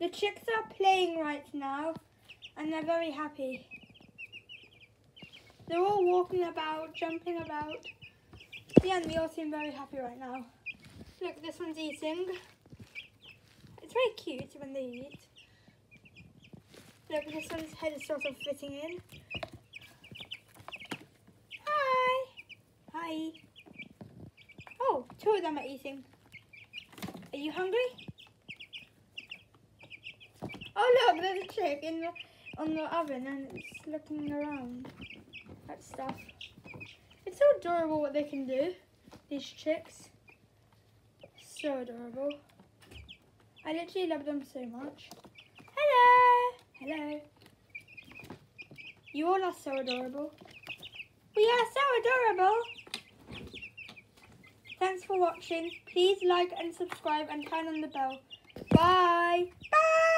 The chicks are playing right now and they're very happy. They're all walking about, jumping about. Yeah, and they all seem very happy right now. Look, this one's eating. It's very cute when they eat. Look, this one's head is sort of fitting in. Hi. Hi. Oh, two of them are eating. Are you hungry? Oh look, there's a chick in the on the oven and it's looking around at stuff. It's so adorable what they can do, these chicks. So adorable. I literally love them so much. Hello! Hello. You all are so adorable. We are so adorable. Thanks for watching. Please like and subscribe and turn on the bell. Bye! Bye.